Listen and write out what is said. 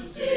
see.